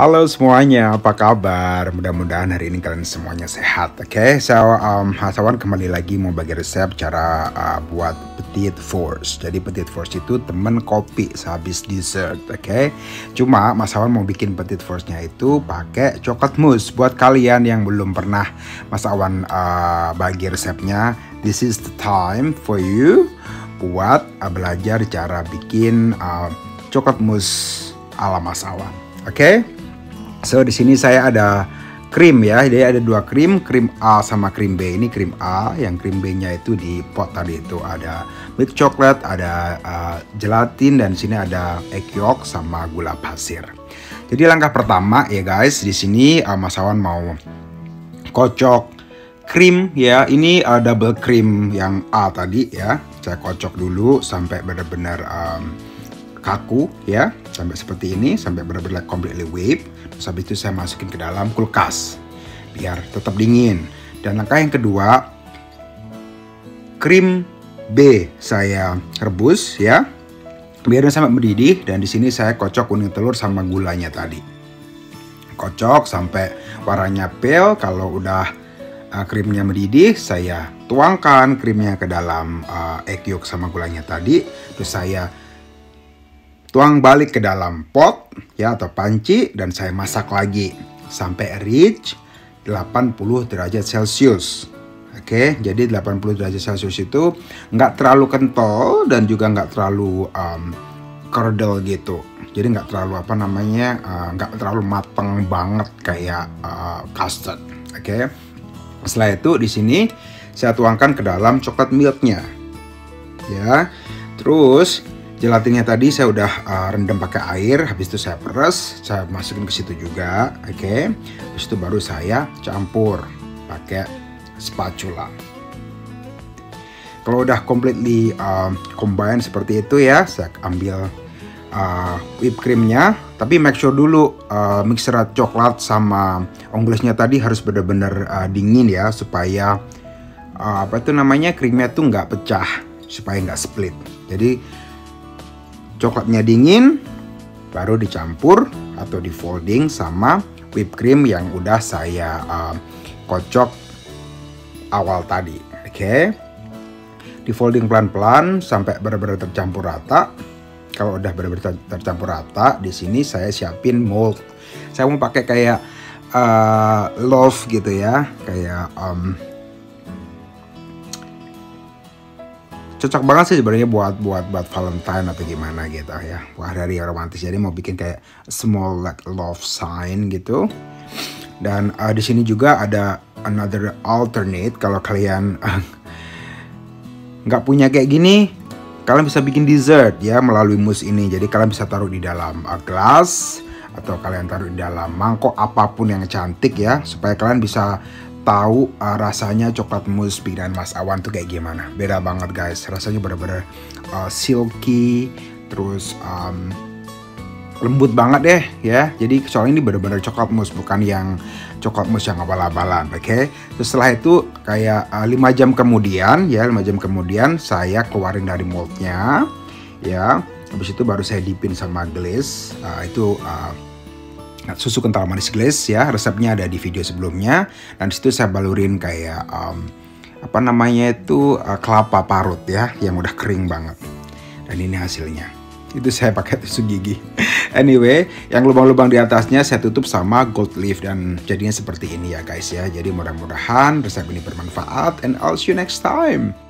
Halo semuanya, apa kabar? Mudah-mudahan hari ini kalian semuanya sehat, oke? Okay? So, um, Hasawan kembali lagi mau bagi resep cara uh, buat petit force. Jadi petit force itu temen kopi sehabis dessert, oke? Okay? Cuma Mas mau bikin petit force-nya itu pakai coklat mousse. Buat kalian yang belum pernah Mas Awan uh, bagi resepnya, this is the time for you buat uh, belajar cara bikin uh, coklat mousse ala Mas Awan. Oke? Okay? So di sini saya ada krim ya. Jadi ada dua krim, krim A sama krim B. Ini krim A, yang krim B-nya itu di pot tadi itu ada milk chocolate, ada uh, gelatin dan sini ada egg yolk sama gula pasir. Jadi langkah pertama ya guys, di sini uh, Mas Awan mau kocok krim ya. Ini uh, double cream yang A tadi ya. Saya kocok dulu sampai benar-benar um, kaku ya sampai seperti ini sampai benar-benar completely whip terus habis itu saya masukin ke dalam kulkas biar tetap dingin. Dan langkah yang kedua krim B saya rebus ya. Biarin sampai mendidih dan di sini saya kocok kuning telur sama gulanya tadi. Kocok sampai warnanya pale. Kalau udah uh, krimnya mendidih saya tuangkan krimnya ke dalam uh, egg yolk sama gulanya tadi. Terus saya Tuang balik ke dalam pot ya atau panci dan saya masak lagi sampai reach 80 derajat Celcius. Oke, jadi 80 derajat Celcius itu nggak terlalu kental dan juga nggak terlalu um, curdle gitu. Jadi nggak terlalu apa namanya uh, nggak terlalu mateng banget kayak uh, custard. Oke, setelah itu di sini saya tuangkan ke dalam coklat milknya. Ya, terus Gelatinnya tadi saya udah uh, rendam pakai air, habis itu saya peres, saya masukin ke situ juga, oke. Okay. Habis itu baru saya campur pakai spatula. Kalau udah completely uh, combine seperti itu ya, saya ambil uh, whipped creamnya. Tapi make sure dulu uh, mixer coklat sama onggulesnya tadi harus benar-benar uh, dingin ya, supaya uh, apa itu namanya krimnya tuh nggak pecah, supaya nggak split. Jadi Coklatnya dingin, baru dicampur atau di folding sama whipped cream yang udah saya uh, kocok awal tadi. Oke. Okay? Di folding pelan-pelan sampai benar-benar tercampur rata. Kalau udah benar-benar tercampur rata, di sini saya siapin mold. Saya mau pakai kayak uh, love gitu ya, kayak um, cocok banget sih sebenarnya buat buat buat Valentine atau gimana gitu ya. Wah hari yang romantis. Jadi mau bikin kayak small like love sign gitu. Dan uh, di sini juga ada another alternate. Kalau kalian nggak uh, punya kayak gini kalian bisa bikin dessert ya melalui mousse ini. Jadi kalian bisa taruh di dalam uh, gelas atau kalian taruh di dalam mangkok apa pun yang cantik ya. Supaya kalian bisa tahu uh, rasanya coklat mousse bikinan Mas Awan tuh kayak gimana. Beda banget guys, rasanya bener-bener uh, silky, terus um, lembut banget deh ya. Jadi soalnya ini bener-bener coklat mousse bukan yang coklat mousse yang abal-abalan, oke? Okay? setelah itu kayak uh, 5 jam kemudian ya, 5 jam kemudian saya keluarin dari moldnya ya. Habis itu baru saya dipin sama glaze. Uh, itu uh, susu kental manis glaze ya resepnya ada di video sebelumnya. Dan situ saya balurin kayak um, apa namanya itu uh, kelapa parut ya yang udah kering banget. Dan ini hasilnya. Itu saya pakai tusuk gigi. Anyway yang lubang-lubang di atasnya saya tutup sama gold leaf. Dan jadinya seperti ini ya guys ya. Jadi mudah-mudahan resep ini bermanfaat. And I'll see you next time